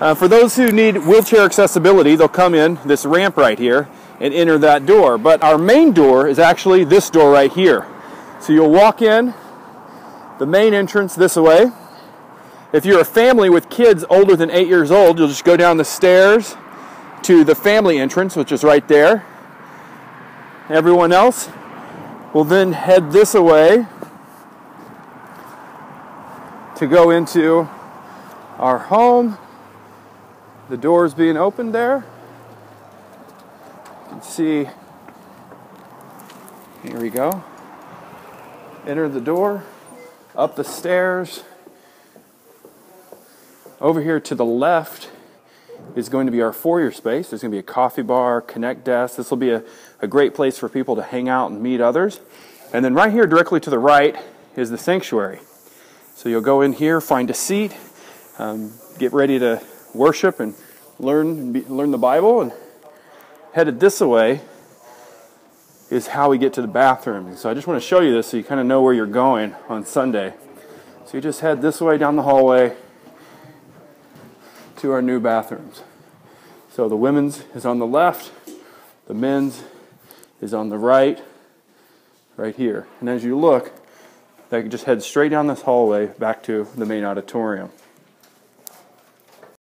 Uh, for those who need wheelchair accessibility, they'll come in this ramp right here and enter that door. But our main door is actually this door right here. So you'll walk in the main entrance this way. If you're a family with kids older than eight years old, you'll just go down the stairs to the family entrance, which is right there. Everyone else will then head this way to go into our home. The doors being opened there. You can see, here we go. Enter the door, up the stairs. Over here to the left is going to be our foyer space. There's going to be a coffee bar, connect desk. This will be a, a great place for people to hang out and meet others. And then right here, directly to the right, is the sanctuary. So you'll go in here, find a seat, um, get ready to worship and learn learn the Bible. And headed this way is how we get to the bathroom. So I just want to show you this so you kind of know where you're going on Sunday. So you just head this way down the hallway to our new bathrooms. So the women's is on the left, the men's is on the right, right here. And as you look, can just head straight down this hallway back to the main auditorium.